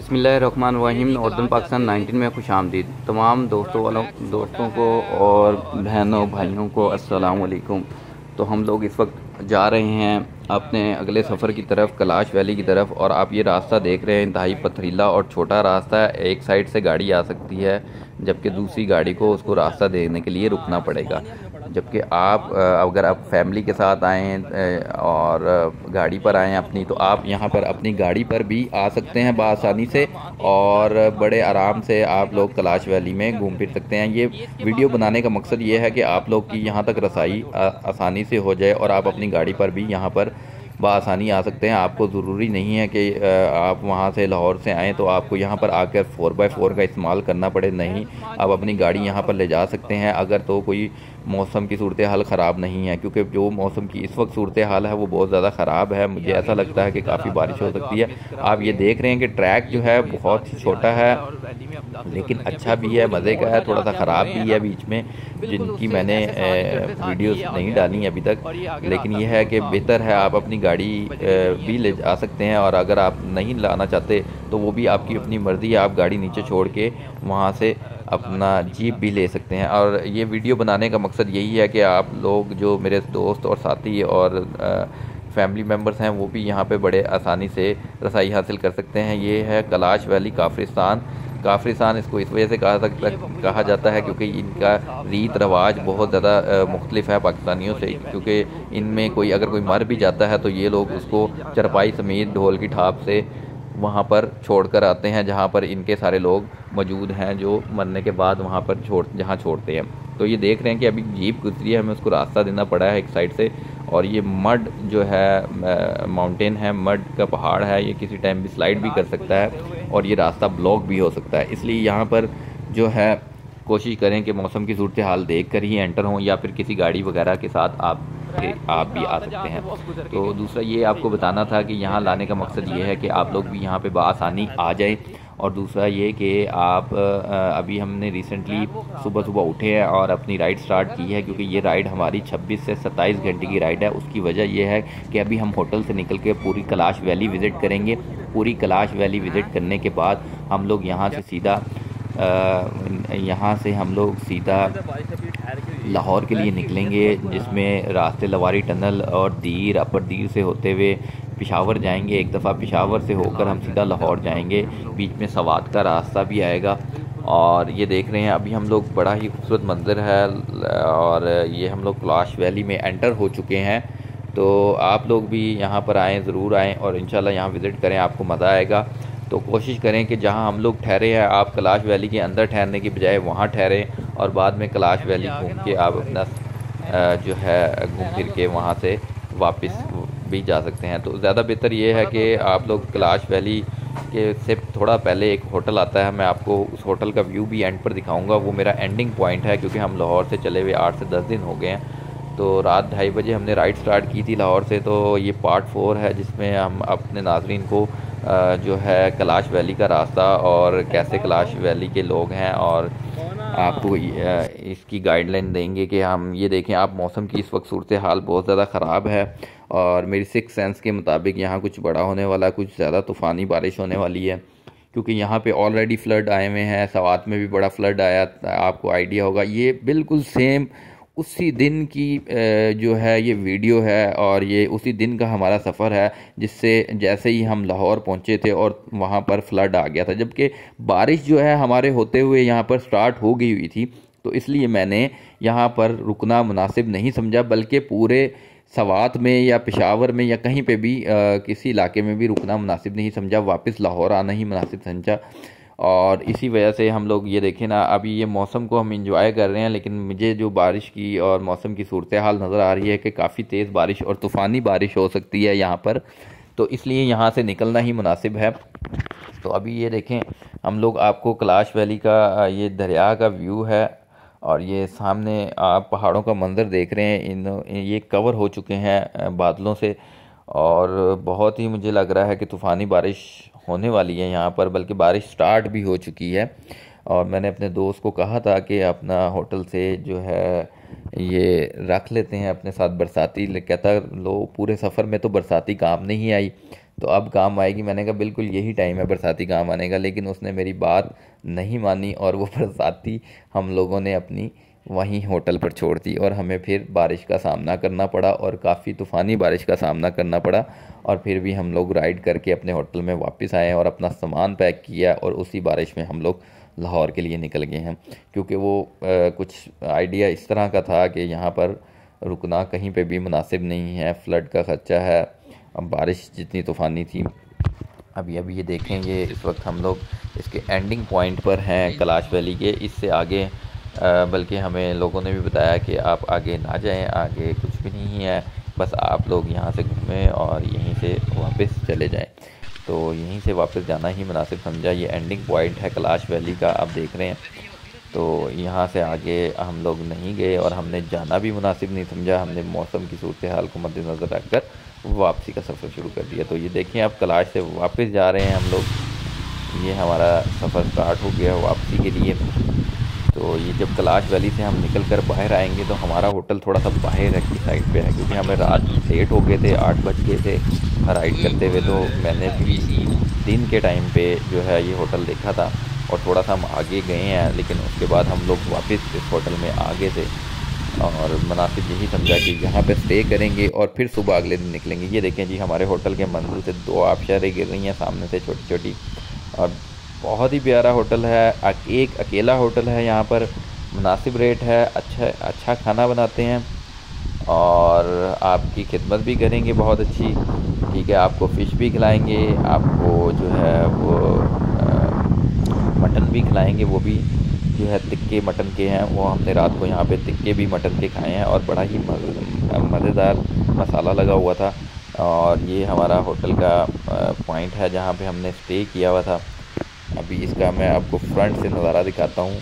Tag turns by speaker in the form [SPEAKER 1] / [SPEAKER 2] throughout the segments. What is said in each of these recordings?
[SPEAKER 1] बसमीम नॉर्दर्न पाकिस्तान 19 में खुश आमदीद। तमाम दोस्तों वालों, दोस्तों को और बहनों, भाइयों को अस्सलाम वालेकुम तो हम लोग इस वक्त जा रहे हैं अपने अगले सफ़र की तरफ़, कलाश वैली की तरफ़, और आप ये रास्ता देख रहे हैं, इंतहाई पथरीला और छोटा रास्ता है। एक साइड से गाड़ी आ सकती है, जबकि दूसरी गाड़ी को उसको रास्ता देने के लिए रुकना पड़ेगा। जबकि आप अगर आप फैमिली के साथ आएँ और गाड़ी पर आएँ अपनी तो आप यहाँ पर अपनी गाड़ी पर भी आ सकते हैं बसानी से और बड़े आराम से आप लोग कैलाश वैली में घूम फिर सकते हैं। ये वीडियो बनाने का मकसद ये है कि आप लोग की यहाँ तक रसाई आसानी से हो जाए और आप अपनी गाड़ी पर भी यहाँ पर बसानी आ सकते हैं। आपको ज़रूरी नहीं है कि आप वहाँ से लाहौर से आएँ तो आपको यहाँ पर आकर फ़ोर बाई फ़ोर का इस्तेमाल करना पड़े। नहीं, आप अपनी गाड़ी यहाँ पर ले जा सकते हैं। अगर तो कोई मौसम की सूरत हाल ख़राब नहीं है, क्योंकि जो मौसम की इस वक्त सूरत हाल है, वो बहुत ज़्यादा ख़राब है। मुझे ऐसा लगता है कि काफ़ी बारिश हो सकती है। आप ये देख रहे हैं कि ट्रैक जो है बहुत छोटा है, लेकिन अच्छा भी है, मज़े का है थोड़ा सा ख़राब भी है बीच में, जिनकी मैंने वीडियोस नहीं डाली अभी तक। लेकिन यह है कि बेहतर है, आप अपनी गाड़ी भी ले जा सकते हैं, और अगर आप नहीं लाना चाहते तो वो भी आपकी अपनी मर्ज़ी है, आप गाड़ी नीचे छोड़ के वहाँ से अपना जीप भी ले सकते हैं। और ये वीडियो बनाने का मकसद यही है कि आप लोग जो मेरे दोस्त और साथी और फैमिली मेंबर्स हैं वो भी यहाँ पे बड़े आसानी से रसाई हासिल कर सकते हैं। ये है कलाश वैली काफरिस्तान। काफरिस्तान इसको इस वजह से कहा सकता कहा जाता है क्योंकि इनका रीत रवाज बहुत ज़्यादा मुख्तलिफ़ है पाकिस्तानियों से। क्योंकि इनमें कोई अगर कोई मर भी जाता है तो ये लोग उसको चरपाई समेत ढोल की ठाप से वहाँ पर छोड़ कर आते हैं, जहाँ पर इनके सारे लोग मौजूद हैं जो मरने के बाद वहाँ पर छोड़, जहाँ छोड़ते हैं। तो ये देख रहे हैं कि अभी जीप गुजरी है, हमें उसको रास्ता देना पड़ा है एक साइड से और ये मड जो है माउंटेन है, मड का पहाड़ है, ये किसी टाइम भी स्लाइड भी कर सकता है और ये रास्ता ब्लॉक भी हो सकता है। इसलिए यहाँ पर जो है कोशिश करें कि मौसम की सूरत हाल देख कर ही एंटर हों या फिर किसी गाड़ी वगैरह के साथ आप आप भी आ सकते हैं। तो दूसरा ये आपको बताना था कि यहाँ लाने का मकसद ये है कि आप लोग भी यहाँ पे बसानी आ जाएँ और दूसरा ये कि आप अभी हमने रिसेंटली सुबह सुबह उठे हैं और अपनी राइड स्टार्ट की है क्योंकि ये राइड हमारी 26 से 27 घंटे की राइड है। उसकी वजह यह है कि अभी हम होटल से निकल के पूरी कैलाश वैली विज़िट करेंगे। पूरी कैलाश वैली विज़िट करने के बाद हम लोग यहाँ से सीधा यहाँ से हम लोग सीधा लाहौर के लिए निकलेंगे, जिसमें रास्ते लवारी टनल और दीर, अपर दीर से होते हुए पिशावर जाएँगे। एक दफ़ा पिशावर से होकर हम सीधा लाहौर जाएँगे। बीच में सवात का रास्ता भी आएगा। और ये देख रहे हैं, अभी हम लोग बड़ा ही खूबसूरत मंज़र है, और ये हम लोग क्लाश वैली में एंटर हो चुके हैं। तो आप लोग भी यहाँ पर आएँ, ज़रूर आएँ, और इन यहाँ विज़िट करें, आपको मज़ा आएगा। तो कोशिश करें कि जहाँ हम लोग ठहरे हैं आप कैलाश वैली के अंदर ठहरने की बजाय वहाँ ठहरें और बाद में कैलाश वैली घूम के आप अपना जो है घूम फिर के वहाँ से वापस भी जा सकते हैं। तो ज़्यादा बेहतर ये है कि आप लोग कैलाश वैली के से थोड़ा पहले एक होटल आता है मैं आपको उस होटल का व्यू भी एंड पर दिखाऊँगा। वो मेरा एंडिंग पॉइंट है क्योंकि हम लाहौर से चले हुए आठ से दस दिन हो गए हैं। तो रात ढाई बजे हमने राइड स्टार्ट की थी लाहौर से तो ये पार्ट फोर है जिसमें हम अपने नाजरन को जो है कैलाश वैली का रास्ता और कैसे कैलाश वैली के लोग हैं और आपको इसकी गाइडलाइन देंगे कि हम ये देखें, आप मौसम की इस वक्त सूरत हाल बहुत ज़्यादा ख़राब है और मेरी सिक्स सेंस के मुताबिक यहाँ कुछ बड़ा होने वाला, कुछ ज़्यादा तूफ़ानी बारिश होने वाली है, क्योंकि यहाँ पे ऑलरेडी फ्लड आए हुए हैं सवात में भी बड़ा फ्लड आया, आपको आइडिया होगा, ये बिल्कुल सेम उसी दिन की जो है ये वीडियो है और ये उसी दिन का हमारा सफ़र है जिससे जैसे ही हम लाहौर पहुँचे थे और वहाँ पर फ्लड आ गया था। जबकि बारिश जो है हमारे होते हुए यहाँ पर स्टार्ट हो गई हुई थी तो इसलिए मैंने यहाँ पर रुकना मुनासिब नहीं समझा बल्कि पूरे सवात में या पेशावर में या कहीं पे भी आ, किसी इलाके में भी रुकना मुनासिब नहीं समझा वापस लाहौर आना ही मुनासिब समझा। और इसी वजह से हम लोग ये देखें ना, अभी ये मौसम को हम इंजॉय कर रहे हैं, लेकिन मुझे जो बारिश की और मौसम की सूरत हाल नज़र आ रही है कि काफ़ी तेज़ बारिश और तूफ़ानी बारिश हो सकती है यहाँ पर। तो इसलिए यहाँ से निकलना ही मुनासिब है। तो अभी ये देखें, हम लोग आपको कैलाश वैली का, ये दरिया का व्यू है और ये सामने आप पहाड़ों का मंज़र देख रहे हैं। इन, ये कवर हो चुके हैं, बादलों से और बहुत ही मुझे लग रहा है कि तूफ़ानी बारिश होने वाली है यहाँ पर, बल्कि बारिश स्टार्ट भी हो चुकी है। और मैंने अपने दोस्त को कहा था कि अपना होटल से जो है, ये रख लेते हैं अपने साथ बरसाती। कहता, लो, पूरे सफ़र में तो बरसाती काम नहीं आई। तो अब काम आएगी। मैंने कहा, बिल्कुल, यही टाइम है बरसाती काम आने का। लेकिन उसने मेरी बात नहीं मानी और वो बरसाती हम लोगों ने अपनी वहीं होटल पर छोड़ दी और हमें फिर बारिश का सामना करना पड़ा और काफ़ी तूफ़ानी बारिश का सामना करना पड़ा और फिर भी हम लोग राइड करके अपने होटल में वापस आए और अपना सामान पैक किया और उसी बारिश में हम लोग लाहौर के लिए निकल गए हैं। क्योंकि वो आ, कुछ आइडिया इस तरह का था कि यहाँ पर रुकना कहीं पे भी मुनासिब नहीं है फ्लड का ख़र्चा है अब बारिश जितनी तूफ़ानी थी। अभी अभी ये देखेंगे इस वक्त हम लोग इसके एंडिंग पॉइंट पर हैं कलाश वैली के इससे आगे बल्कि हमें लोगों ने भी बताया कि आप आगे ना जाएँ, आगे कुछ भी नहीं है, बस आप लोग यहाँ से घूमें और यहीं से वापस चले जाएँ। तो यहीं से वापस जाना ही मुनासिब समझा, ये एंडिंग पॉइंट है कैलाश वैली का, आप देख रहे हैं। तो यहाँ से आगे हम लोग नहीं गए और हमने जाना भी मुनासिब नहीं समझा, हमने मौसम की सूरत हाल को मद्देनज़र रखकर वापसी का सफ़र शुरू कर दिया। तो ये देखें आप कैलाश से वापस जा रहे हैं हम लोग। ये हमारा सफ़र स्टार्ट हो गया वापसी के लिए। तो ये जब कैलाश वैली से हम निकल कर बाहर आएँगे तो हमारा होटल थोड़ा सा बाहर है, की साइड पे है, क्योंकि हमें रात लेट हो गए थे, आठ बज गए थे राइड करते हुए। तो मैंने भी दिन के टाइम पे जो है ये होटल देखा था और थोड़ा सा हम आगे गए हैं, लेकिन उसके बाद हम लोग वापस इस होटल में आ गए थे। और मुनासिब यही समझा कि यहाँ पर स्टे करेंगे और फिर सुबह अगले दिन निकलेंगे। ये देखें जी, हमारे होटल के मंजिल से दो आबशारें गिर रही हैं, सामने से छोटी छोटी और बहुत ही प्यारा होटल है। एक अकेला होटल है यहाँ पर। मुनासिब रेट है। अच्छा अच्छा खाना बनाते हैं। और आपकी खिदमत भी करेंगे बहुत अच्छी। ठीक है, आपको फ़िश भी खिलाएँगे, आपको जो है वो मटन भी खिलाएँगे, वो भी जो है तिक्के मटन के हैं। वो हमने रात को यहाँ पे तिक्के भी मटन के खाए हैं और बड़ा ही मज़ेदार मसाला लगा हुआ था। और ये हमारा होटल का पॉइंट है जहाँ पे हमने स्टे किया हुआ था। अभी इसका मैं आपको फ्रंट से नज़ारा दिखाता हूँ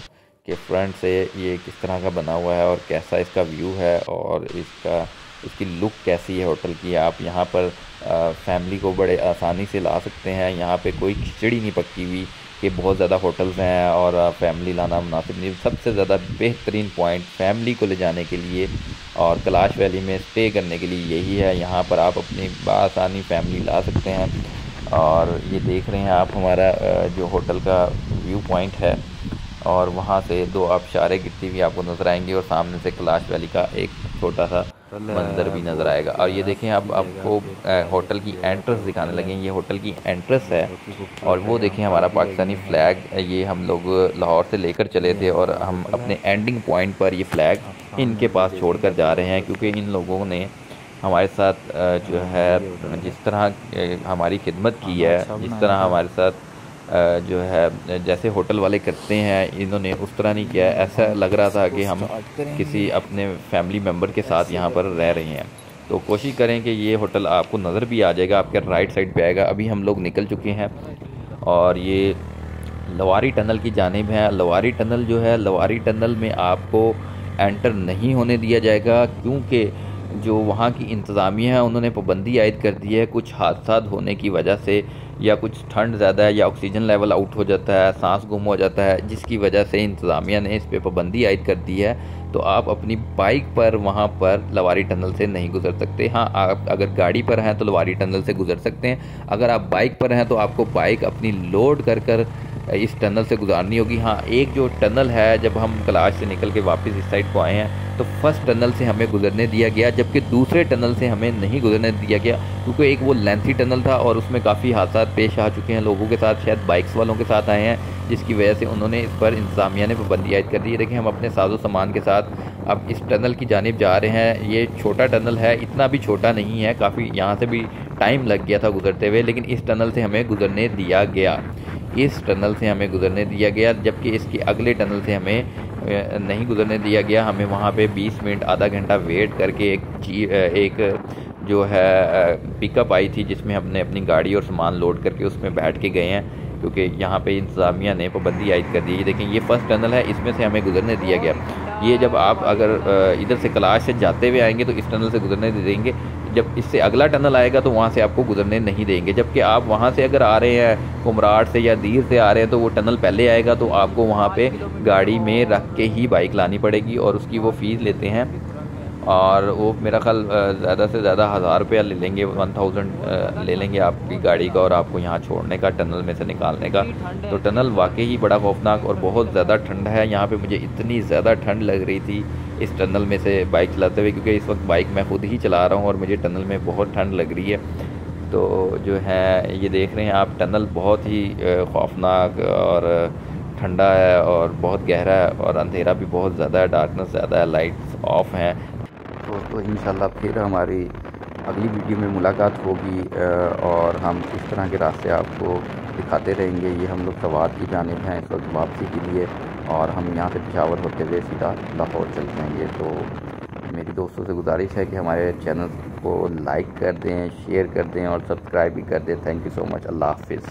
[SPEAKER 1] कि फ्रंट से ये किस तरह का बना हुआ है और कैसा इसका व्यू है और इसका इसकी लुक कैसी है होटल की। आप यहाँ पर आ, फैमिली को बड़े आसानी से ला सकते हैं। यहाँ पे कोई खिचड़ी नहीं पक्की हुई कि बहुत ज़्यादा होटल्स हैं और फैमिली लाना मुनासिब नहीं। सबसे ज़्यादा बेहतरीन पॉइंट फैमिली को ले जाने के लिए और कैलाश वैली में स्टे करने के लिए यही है। यहाँ पर आप अपनी बासानी फैमिली ला सकते हैं। और ये देख रहे हैं आप हमारा जो होटल का व्यू पॉइंट है और वहाँ से दो आबशारे गिरती हुई आपको नज़र आएँगे और सामने से कैलाश वैली का एक छोटा सा मंजर भी नज़र आएगा। और ये देखें अब आपको होटल की एंट्रेंस दिखाने लगे ये होटल की एंट्रेंस है और वो देखें हमारा पाकिस्तानी फ़्लैग ये हम लोग लाहौर से लेकर चले थे और हम अपने एंडिंग पॉइंट पर ये फ़्लैग इनके पास छोड़ कर जा रहे हैं क्योंकि इन लोगों ने हमारे साथ जो है जिस तरह हमारी खिदमत की है जिस तरह हमारे साथ जो है जैसे होटल वाले करते हैं इन्होंने उस तरह नहीं किया ऐसा लग रहा था कि हम किसी अपने फैमिली मेंबर के साथ यहाँ पर रह रहे हैं। तो कोशिश करें कि ये होटल आपको नज़र भी आ जाएगा आपके राइट साइड पे आएगा। अभी हम लोग निकल चुके हैं और ये लवारी टनल की जानब है। लवारी टनल जो है लवारी टनल में आपको एंटर नहीं होने दिया जाएगा क्योंकि जो वहाँ की इंतज़ामिया है, उन्होंने पाबंदी आयद कर दी है। कुछ हादसा होने की वजह से या कुछ ठंड ज़्यादा है या ऑक्सीजन लेवल आउट हो जाता है, सांस गुम हो जाता है, जिसकी वजह से इंतज़ामिया ने इस पर पाबंदी आयद कर दी है। तो आप अपनी बाइक पर वहाँ पर लवारी टनल से नहीं गुजर सकते। हाँ आप अगर गाड़ी पर हैं तो लवारी टनल से गुजर सकते हैं। अगर आप बाइक पर हैं तो आपको बाइक अपनी लोड कर कर इस टनल से गुजारनी होगी। हाँ एक जो टनल है, जब हम क्लास से निकल के वापस इस साइड को आए हैं तो फ़र्स्ट टनल से हमें गुजरने दिया गया, जबकि दूसरे टनल से हमें नहीं गुजरने दिया गया, क्योंकि एक वो लेंथी टनल था और उसमें काफ़ी हादसा पेश आ चुके हैं लोगों के साथ, शायद बाइक्स वालों के साथ आए हैं, जिसकी वजह से उन्होंने इस पर इंतजामिया ने पाबंदी आयद कर दी। है देखिए, हम अपने साजो सामान के साथ अब इस टनल की जानब जा रहे हैं। ये छोटा टनल है, इतना भी छोटा नहीं है, काफ़ी यहाँ से भी टाइम लग गया था गुजरते हुए, लेकिन इस टनल से हमें गुजरने दिया गया। इस टनल से हमें गुजरने दिया गया, जबकि इसके अगले टनल से हमें नहीं गुजरने दिया गया। हमें वहाँ पे 20 मिनट, आधा घंटा वेट करके एक एक, जो है पिकअप आई थी, जिसमें हमने अपनी गाड़ी और सामान लोड करके उसमें बैठ के गए हैं, क्योंकि यहाँ पे इंतज़ामिया ने पाबंदी आयद कर दी। देखें, ये फ़र्स्ट टनल है, इसमें से हमें गुजरने दिया गया। ये जब आप अगर इधर से कलाश से जाते हुए आएँगे तो इस टनल से गुजरने दे देंगे। जब इससे अगला टनल आएगा तो वहाँ से आपको गुजरने नहीं देंगे। जबकि आप वहाँ से अगर आ रहे हैं कुमराट से या दीर से आ रहे हैं तो वो टनल पहले आएगा तो आपको वहाँ पे गाड़ी में रख के ही बाइक लानी पड़ेगी और उसकी वो फ़ीस लेते हैं और वो मेरा ख्याल ज़्यादा से ज़्यादा हज़ार रुपया ले लेंगे वन थाउज़ेंड ले लेंगे आपकी गाड़ी का और आपको यहाँ छोड़ने का टनल में से निकालने का। तो टनल वाकई ही बड़ा खौफनाक और बहुत ज़्यादा ठंड है। यहाँ पे मुझे इतनी ज़्यादा ठंड लग रही थी इस टनल में से बाइक चलाते हुए क्योंकि इस वक्त बाइक मैं खुद ही चला रहा हूँ और मुझे टनल में बहुत ठंड लग रही है। तो जो है ये देख रहे हैं आप टनल बहुत ही खौफनाक और ठंडा है और बहुत गहरा है और अंधेरा भी बहुत ज़्यादा है डार्कनेस ज़्यादा है लाइट्स ऑफ़ हैं। दोस्तों इन फिर हमारी अगली वीडियो में मुलाकात होगी और हम इस तरह के रास्ते आपको दिखाते रहेंगे। ये हम लोग सवार की जानब हैं इस वक्त वापसी के लिए, और हम यहाँ से पिशावर होते हुए सीधा लाहौर चल जाएँगे तो मेरी दोस्तों से गुजारिश है कि हमारे चैनल को लाइक कर दें, शेयर कर दें, और सब्सक्राइब भी कर दें। Thank you so much. अल्लाह हाफिज़।